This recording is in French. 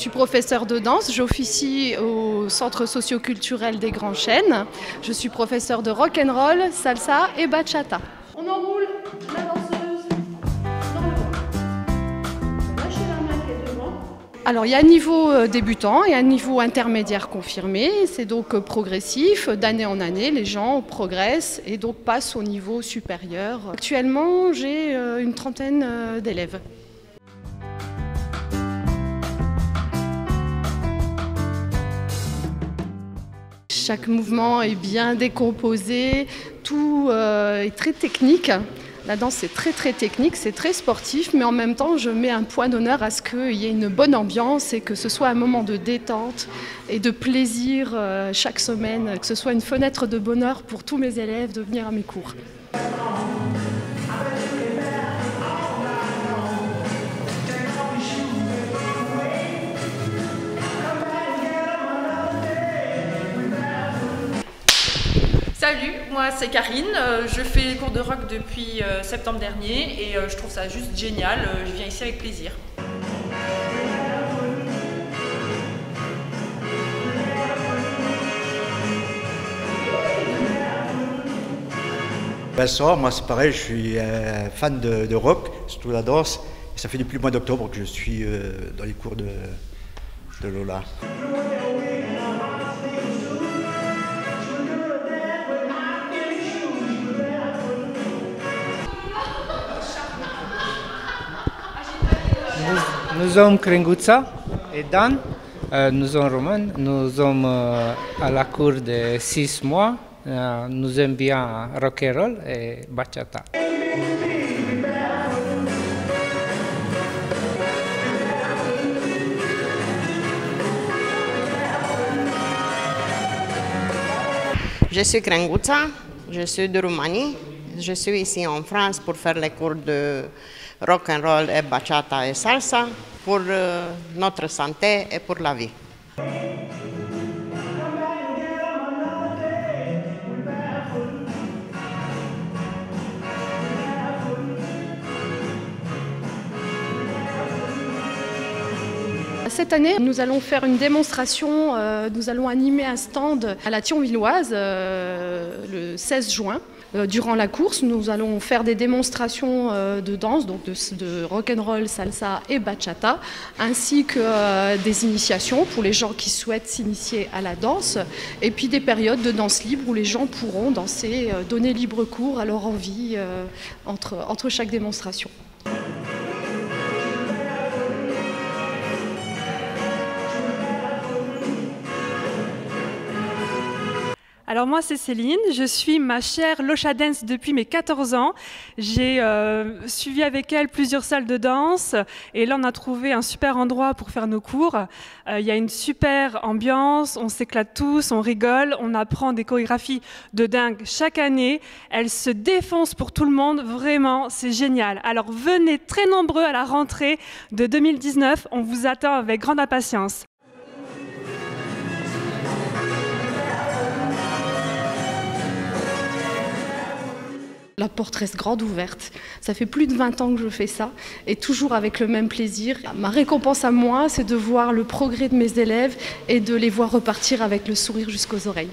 Je suis professeure de danse, j'officie au Centre socioculturel des Grands Chênes. Je suis professeure de rock and roll, salsa et bachata. Alors il y a un niveau euh, débutant et un niveau intermédiaire confirmé. C'est donc euh, progressif. D'année en année, les gens progressent et donc passent au niveau supérieur. Actuellement, j'ai euh, une trentaine d'élèves. Chaque mouvement est bien décomposé, tout est très technique. La danse est très très technique, c'est très sportif, mais en même temps je mets un point d'honneur à ce qu'il y ait une bonne ambiance et que ce soit un moment de détente et de plaisir euh, chaque semaine, que ce soit une fenêtre de bonheur pour tous mes élèves de venir à mes cours. Salut, moi c'est Karine, euh, je fais les cours de rock depuis euh, septembre dernier et euh, je trouve ça juste génial, je viens ici avec plaisir. Vincent, moi c'est pareil, je suis fan de, rock, surtout la danse. Et ça fait depuis le mois d'octobre que je suis dans les cours de Lola. Nous, sommes Krenguza et Dan. Euh, nous sommes romains. Nous sommes euh, à la cour de 6 mois. Euh, nous aimons bien rock and roll et bachata. Je suis Krenguța, je suis de Roumanie. Je suis ici en France pour faire les cours de rock and roll et bachata et salsa pour euh, notre santé et pour la vie. Cette année, nous allons faire une démonstration, euh, nous allons animer un stand à la Thionvilloise euh, le 16 juin. Euh, durant la course, nous allons faire des démonstrations de danse, donc de, de rock and roll, salsa et bachata, ainsi que des initiations pour les gens qui souhaitent s'initier à la danse, et puis des périodes de danse libre où les gens pourront danser, donner libre cours à leur envie entre chaque démonstration. Alors moi c'est Céline, je suis ma chère Locha Dance depuis mes 14 ans. J'ai euh, suivi avec elle plusieurs salles de danse et là on a trouvé un super endroit pour faire nos cours. Euh, Il y a une super ambiance, on s'éclate tous, on rigole, on apprend des chorégraphies de dingue chaque année. Elles se défoncent pour tout le monde, vraiment c'est génial. Alors venez très nombreux à la rentrée de 2019, on vous attend avec grande impatience. La porte reste grande ouverte. Ça fait plus de 20 ans que je fais ça et toujours avec le même plaisir. Ma récompense à moi, c'est de voir le progrès de mes élèves et de les voir repartir avec le sourire jusqu'aux oreilles.